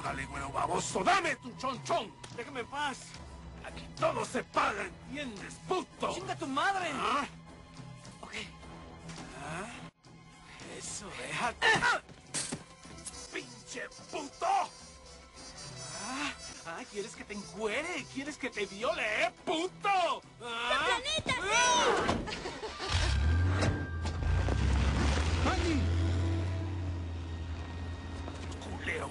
Órale, güero baboso, dame tu chonchón. Déjame en paz. Aquí todo se paga, ¿entiendes, puto? ¡Chinga tu madre! Ah. Ok. Ah. Eso, déjate. ¡Pinche puto! Ah. ¿Ah? ¿Quieres que te encuere? ¿Quieres que te viole, eh, puto? ¿Ah? ¡Planeta, sí! ¡Culeo!